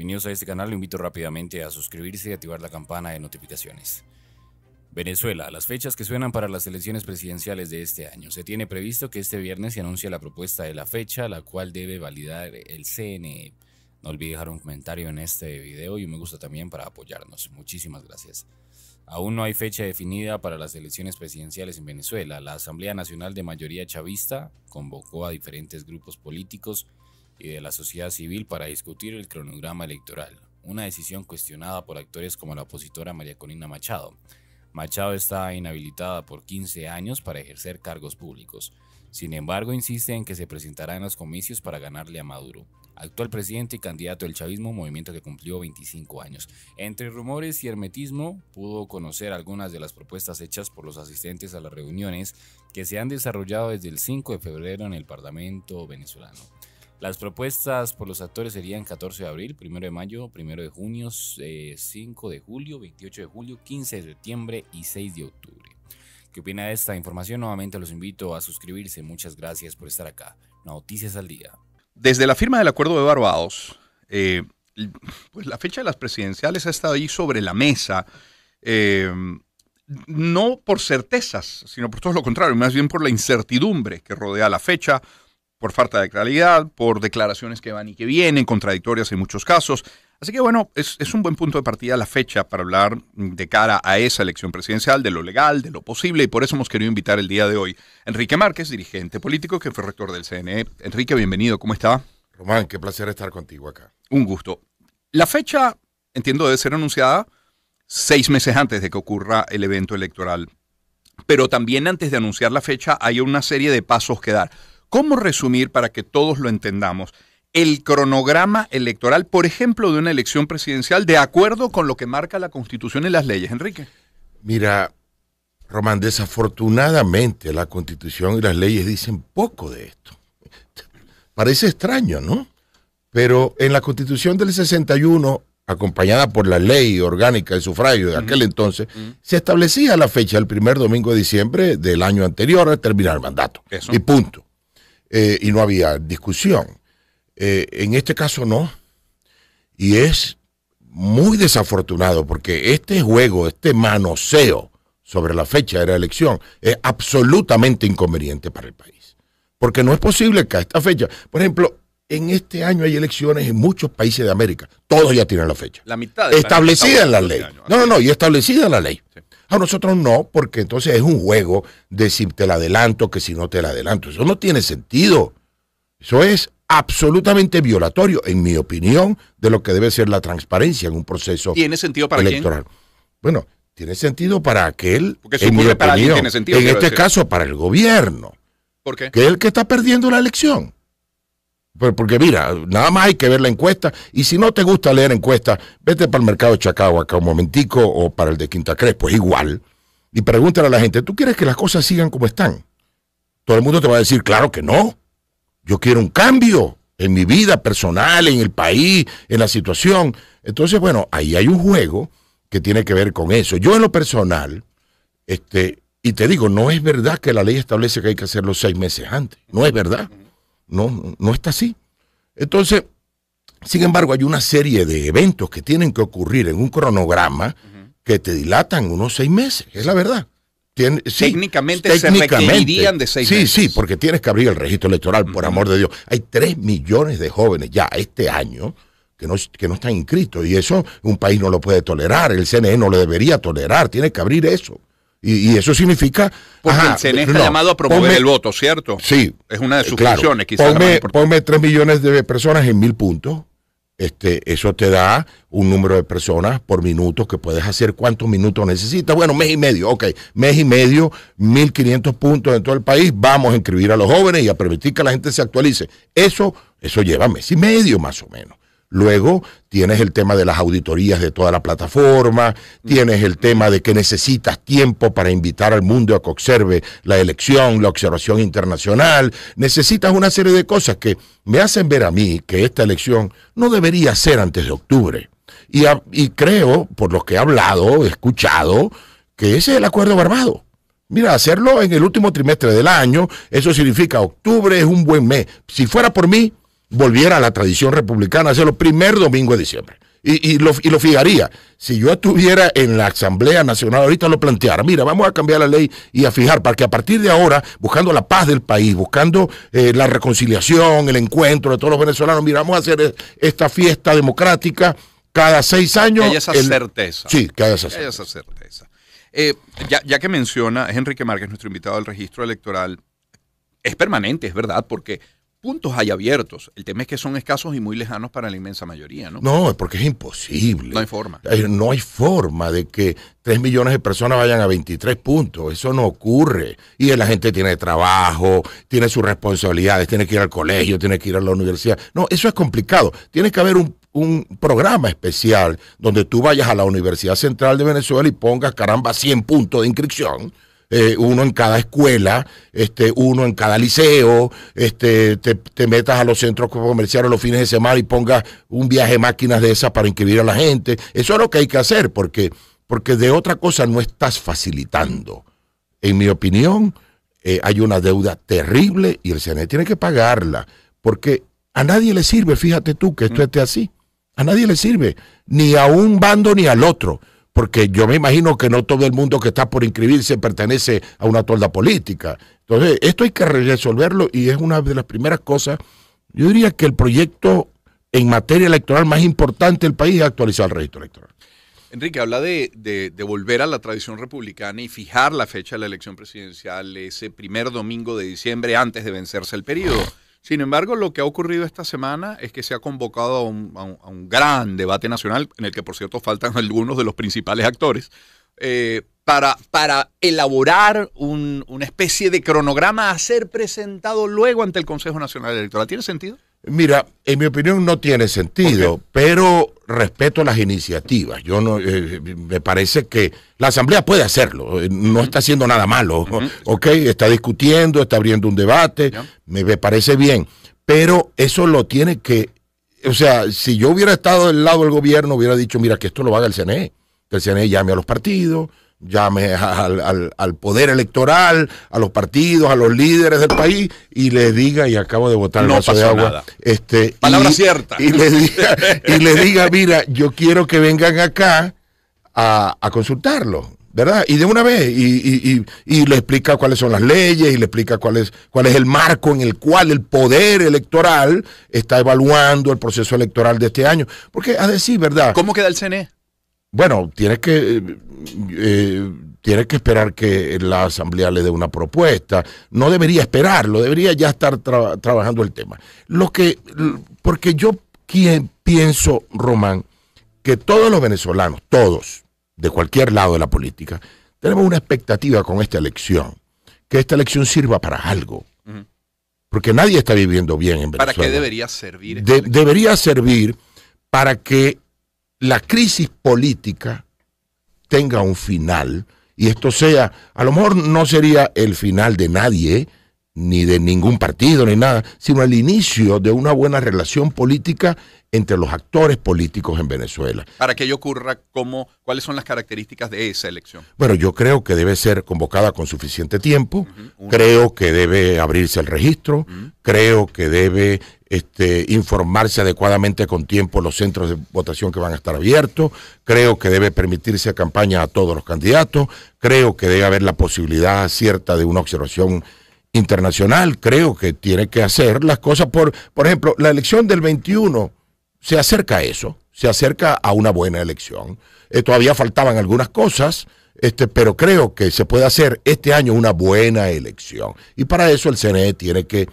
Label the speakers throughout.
Speaker 1: Bienvenidos a este canal, lo invito rápidamente a suscribirse y activar la campana de notificaciones. Venezuela, las fechas que suenan para las elecciones presidenciales de este año. Se tiene previsto que este viernes se anuncie la propuesta de la fecha, la cual debe validar el CNE. No olvide dejar un comentario en este video y me gusta también para apoyarnos. Muchísimas gracias. Aún no hay fecha definida para las elecciones presidenciales en Venezuela. La Asamblea Nacional de Mayoría Chavista convocó a diferentes grupos políticos y de la sociedad civil para discutir el cronograma electoral, una decisión cuestionada por actores como la opositora María Corina Machado. Machado está inhabilitada por 15 años para ejercer cargos públicos. Sin embargo, insiste en que se presentará en los comicios para ganarle a Maduro, actual presidente y candidato del chavismo, movimiento que cumplió 25 años. Entre rumores y hermetismo, pudo conocer algunas de las propuestas hechas por los asistentes a las reuniones que se han desarrollado desde el 5 de febrero en el Parlamento venezolano. Las propuestas por los actores serían 14 de abril, 1 de mayo, 1 de junio, 5 eh, de julio, 28 de julio, 15 de septiembre y 6 de octubre. ¿Qué opina de esta información? Nuevamente los invito a suscribirse. Muchas gracias por estar acá. Noticias al día.
Speaker 2: Desde la firma del Acuerdo de Barbados, eh, pues la fecha de las presidenciales ha estado ahí sobre la mesa. Eh, no por certezas, sino por todo lo contrario, más bien por la incertidumbre que rodea la fecha, por falta de claridad, por declaraciones que van y que vienen, contradictorias en muchos casos. Así que bueno, es, un buen punto de partida la fecha para hablar de cara a esa elección presidencial, de lo legal, de lo posible, y por eso hemos querido invitar el día de hoy a Enrique Márquez, dirigente político que fue rector del CNE. Enrique, bienvenido, ¿cómo está?
Speaker 3: Román, qué placer estar contigo acá.
Speaker 2: Un gusto. La fecha, entiendo, debe ser anunciada seis meses antes de que ocurra el evento electoral, pero también antes de anunciar la fecha hay una serie de pasos que dar. ¿Cómo resumir para que todos lo entendamos? el cronograma electoral, por ejemplo, de una elección presidencial de acuerdo con lo que marca la Constitución y las leyes, Enrique?
Speaker 3: Mira, Román, desafortunadamente la Constitución y las leyes dicen poco de esto. Parece extraño, ¿no? Pero en la Constitución del 61, acompañada por la ley orgánica de sufragio de aquel entonces, se establecía la fecha del primer domingo de diciembre del año anterior a terminar el mandato. Y punto. Eh, y no había discusión. Eh, en este caso no. Y es muy desafortunado porque este juego, este manoseo sobre la fecha de la elección es absolutamente inconveniente para el país. Porque no es posible que a esta fecha, por ejemplo, en este año hay elecciones en muchos países de América. Todos ya tienen la fecha.
Speaker 2: La mitad.
Speaker 3: establecida en la ley. No, no, no, y establecida en la ley. A nosotros no, porque entonces es un juego de si te la adelanto, que si no te la adelanto. Eso no tiene sentido. Eso es absolutamente violatorio, en mi opinión, de lo que debe ser la transparencia en un proceso
Speaker 2: ¿Tiene sentido para
Speaker 3: electoral. Bueno, tiene sentido para aquel,
Speaker 2: porque en mi opinión, tiene sentido,
Speaker 3: en este caso para el gobierno.
Speaker 2: ¿Por qué?
Speaker 3: Que es el que está perdiendo la elección. Porque mira, nada más hay que ver la encuesta y si no te gusta leer encuestas, vete para el mercado de Chacao acá un momentico o para el de Quinta Crespo, es igual. Y pregúntale a la gente, ¿tú quieres que las cosas sigan como están? Todo el mundo te va a decir, claro que no. Yo quiero un cambio en mi vida personal, en el país, en la situación. Entonces, bueno, ahí hay un juego que tiene que ver con eso. Yo en lo personal, este, y te digo, no es verdad que la ley establece que hay que hacerlo seis meses antes. No es verdad. No, no está así. Entonces, sin embargo, hay una serie de eventos que tienen que ocurrir en un cronograma que te dilatan unos seis meses, es la verdad.
Speaker 2: técnicamente, se requerirían de seis
Speaker 3: meses. Sí, sí, porque tienes que abrir el registro electoral, por amor de Dios. Hay tres millones de jóvenes ya este año que no, que no están inscritos y eso un país no lo puede tolerar, el CNE no lo debería tolerar, tiene que abrir eso. Y, eso significa...
Speaker 2: Porque el CNE está llamado a promover el voto, ¿cierto?
Speaker 3: Sí.
Speaker 2: Es una de sus funciones,
Speaker 3: quizás. Ponme, tres millones de personas en mil puntos. Este, eso te da un número de personas por minuto que puedes hacer cuántos minutos necesitas. Bueno, mes y medio, ok, mes y medio, mil quinientos puntos en todo el país. Vamos a inscribir a los jóvenes y a permitir que la gente se actualice. Eso, eso lleva mes y medio más o menos. Luego tienes el tema de las auditorías de toda la plataforma, tienes el tema de que necesitas tiempo para invitar al mundo a que observe la elección, la observación internacional, necesitas una serie de cosas que me hacen ver a mí que esta elección no debería ser antes de octubre. Y, creo, por lo que he hablado, escuchado, que ese es el acuerdo barbado. Mira, hacerlo en el último trimestre del año, eso significa octubre es un buen mes. Si fuera por mí, volviera a la tradición republicana, hacerlo primer domingo de diciembre. Y, y, lo, y lo fijaría. Si yo estuviera en la Asamblea Nacional, ahorita lo planteara. Mira, vamos a cambiar la ley y a fijar para que a partir de ahora, buscando la paz del país, buscando eh, la reconciliación, el encuentro de todos los venezolanos, mira, vamos a hacer esta fiesta democrática cada seis años.
Speaker 2: Que haya esa
Speaker 3: el-
Speaker 2: certeza.
Speaker 3: Sí, que haya esa
Speaker 2: Que haya
Speaker 3: certeza.
Speaker 2: esa certeza. Eh, ya, ya que menciona, es Enrique Márquez, nuestro invitado del registro electoral, es permanente, es verdad, porque puntos hay abiertos. El tema es que son escasos y muy lejanos para la inmensa mayoría, ¿no?
Speaker 3: No, porque es imposible.
Speaker 2: No hay forma.
Speaker 3: No hay forma de que 3 millones de personas vayan a 23 puntos. Eso no ocurre. Y la gente tiene trabajo, tiene sus responsabilidades, tiene que ir al colegio, tiene que ir a la universidad. No, eso es complicado. Tiene que haber un, un programa especial donde tú vayas a la Universidad Central de Venezuela y pongas, caramba, 100 puntos de inscripción. Eh, uno en cada escuela, este, uno en cada liceo, este, te, te metas a los centros comerciales los fines de semana y pongas un viaje de máquinas de esas para inscribir a la gente. Eso es lo que hay que hacer, porque, porque de otra cosa no estás facilitando. En mi opinión, eh, hay una deuda terrible y el CNE tiene que pagarla, porque a nadie le sirve, fíjate tú, que esto esté así. A nadie le sirve, ni a un bando ni al otro porque yo me imagino que no todo el mundo que está por inscribirse pertenece a una tolda política. Entonces, esto hay que resolverlo y es una de las primeras cosas. Yo diría que el proyecto en materia electoral más importante del país es actualizar el registro electoral.
Speaker 2: Enrique, habla de, de- volver a la tradición republicana y fijar la fecha de la elección presidencial ese primer domingo de diciembre antes de vencerse el periodo. Sin embargo, lo que ha ocurrido esta semana es que se ha convocado a un, a un- gran debate nacional, en el que por cierto faltan algunos de los principales actores, eh, para, para elaborar un- una especie de cronograma a ser presentado luego ante el Consejo Nacional Electoral. ¿Tiene sentido?
Speaker 3: Mira, en mi opinión no tiene sentido, pero respeto las iniciativas. Yo no, eh, me parece que la Asamblea puede hacerlo, eh, no está haciendo nada malo, ¿ok? Está discutiendo, está abriendo un debate, me, me parece bien, pero eso lo tiene que, o sea, si yo hubiera estado del lado del gobierno, hubiera dicho, mira, que esto lo haga el CNE, que el CNE llame a los partidos, llame al, al- al poder electoral, a los partidos, a los líderes del país y le diga, y acabo de botar el
Speaker 2: No
Speaker 3: vaso de agua,
Speaker 2: nada.
Speaker 3: este,
Speaker 2: Palabra
Speaker 3: y,
Speaker 2: cierta.
Speaker 3: Y le, diga, y le diga, mira, yo quiero que vengan acá a, a consultarlo, ¿verdad? Y de una vez, y, y- y- y le explica cuáles son las leyes, y le explica cuál es, cuál es el marco en el cual el poder electoral está evaluando el proceso electoral de este año. Porque, a decir verdad,
Speaker 2: ¿Cómo queda el CNE?
Speaker 3: Bueno, tienes que, eh, eh, tienes que esperar que la Asamblea le dé una propuesta. No debería esperarlo, debería ya estar tra- trabajando el tema. Lo que, porque yo qui- pienso, Román, que todos los venezolanos, todos, de cualquier lado de la política, tenemos una expectativa con esta elección, que esta elección sirva para algo. Porque nadie está viviendo bien en Venezuela
Speaker 2: ¿Para qué debería servir?
Speaker 3: de- debería servir para que la crisis política tenga un final y esto sea, a lo mejor no sería el final de nadie, ni de ningún partido, ni nada, sino el inicio de una buena relación política entre los actores políticos en Venezuela.
Speaker 2: Para que ello ocurra, ¿cómo, ¿cuáles son las características de esa elección?
Speaker 3: Bueno, yo creo que debe ser convocada con suficiente tiempo, creo que debe abrirse el registro, creo que debe este, informarse adecuadamente con tiempo los centros de votación que van a estar abiertos, creo que debe permitirse campaña a todos los candidatos, creo que debe haber la posibilidad cierta de una observación internacional, creo que tiene que hacer las cosas por, por ejemplo, la elección del 21 se acerca a eso, se acerca a una buena elección. Eh, todavía faltaban algunas cosas, este, pero creo que se puede hacer este año una buena elección. Y para eso el CNE tiene que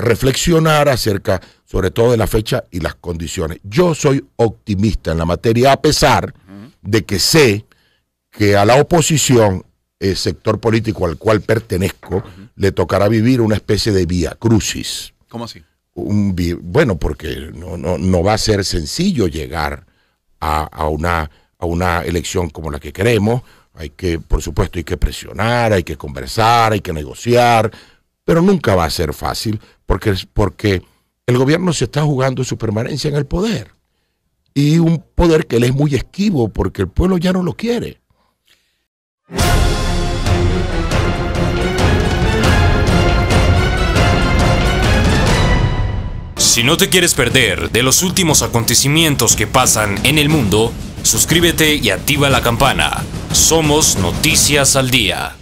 Speaker 3: reflexionar acerca, sobre todo, de la fecha y las condiciones. Yo soy optimista en la materia, a pesar de que sé que a la oposición, el sector político al cual pertenezco, le tocará vivir una especie de vía crucis
Speaker 2: ¿Cómo así?
Speaker 3: un bueno, porque no, no, no va a ser sencillo llegar a, a una, a una elección como la que queremos. Hay que, por supuesto, hay que presionar, hay que conversar, hay que negociar, pero nunca va a ser fácil porque, porque el gobierno se está jugando su permanencia en el poder. Y un poder que él es muy esquivo porque el pueblo ya no lo quiere.
Speaker 1: Si no te quieres perder de los últimos acontecimientos que pasan en el mundo, suscríbete y activa la campana. Somos Noticias al Día.